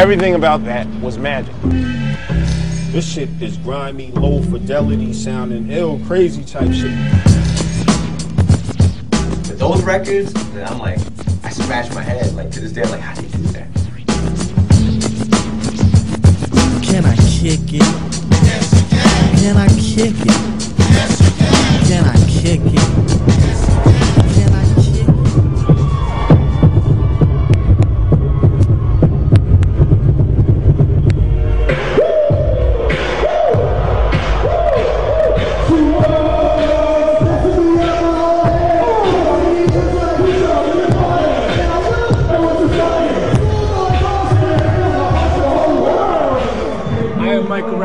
Everything about that was magic. This shit is grimy, low fidelity sounding, ill, crazy type shit. But Those records, then I'm like, I scratch my head. Like to this day, I'm like, how did you do that? Can I kick it? Yes, you can. Can I kick it? Yes, you can. Can I kick it?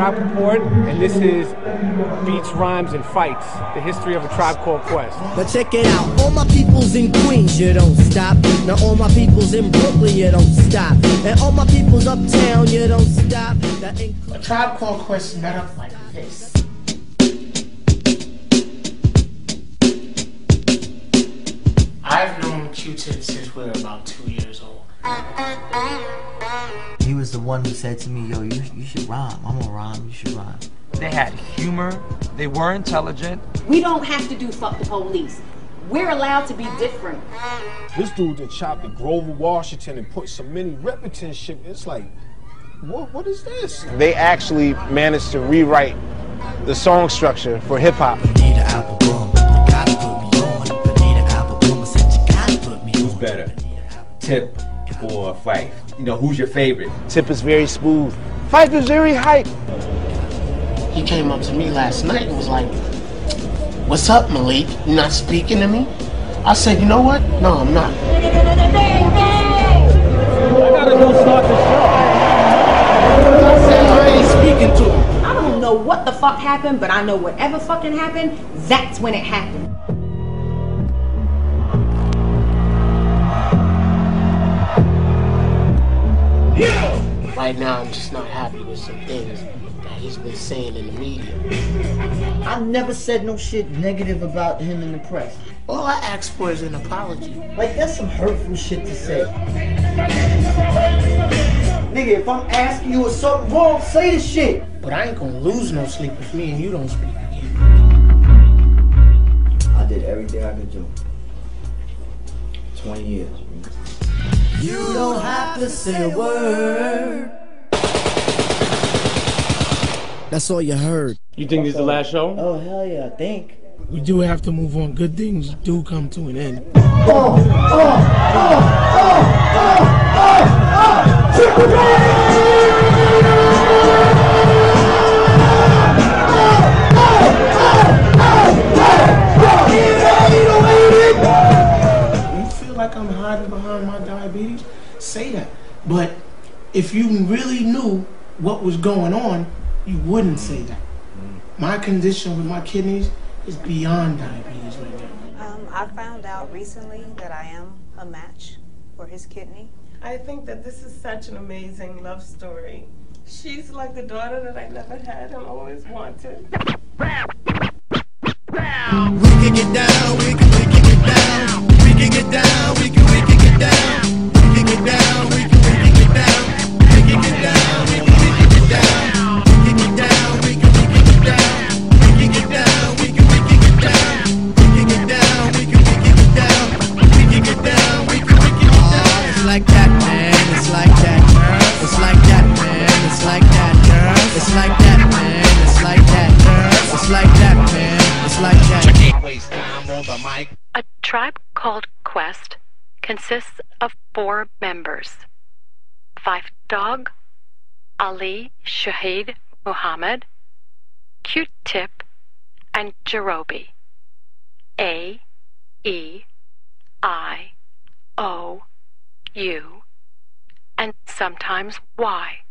Rapaport, and this is Beats, Rhymes, and Fights, the history of a tribe called Quest. Now check it out. All my peoples in Queens, you don't stop. Now all my peoples in Brooklyn, you don't stop. And all my peoples uptown, you don't stop. A tribe called Quest met up like this. I've known Q-Tip since we were about two years old. He was the one who said to me, yo, you, you should rhyme. I'm gonna rhyme, you should rhyme. They had humor. They were intelligent. We don't have to do fuck the police. We're allowed to be different. This dude that chopped the Grover Washington and put so many Repton shit. It's like, what, what is this? They actually managed to rewrite the song structure for hip hop. Need an album, boom. You gotta put me on. Need an album, boom. I said you gotta put me Who's better, Tip or Phife? You know, who's your favorite? Tip is very smooth. Phife is very hype. He came up to me last night and was like, What's up, Malik? You not speaking to me? I said, You know what? No, I'm not. I said, I ain't speaking to him. I don't know what the fuck happened, but I know whatever fucking happened, that's when it happened. Right now, I'm just not happy with some things that he's been saying in the media. I never said no shit negative about him in the press. All I ask for is an apology. Like, that's some hurtful shit to say. Nigga, if I'm asking you what's something wrong, say the shit. But I ain't gonna lose no sleep if me and you don't speak again. I did everything I could do. 20 years. You don't have to say a word. That's all you heard. You think this is the last show? Oh, hell yeah, I think. We do have to move on. Good things do come to an end. You that. But if you really knew what was going on, you wouldn't say that. My condition with my kidneys is beyond diabetes right now. Um, I found out recently that I am a match for his kidney. I think that this is such an amazing love story. She's like the daughter that I never had and always wanted. We can get down, we can, It's like that, girl. It's like that, man. It's like that, girl. It's like that, man. It's like that, girl. It's like that, man. It's like that. A tribe called Quest consists of four members Phife Dawg, Ali Shaheed Muhammad, Q Tip, and Jarobi. A E I O U and sometimes Y.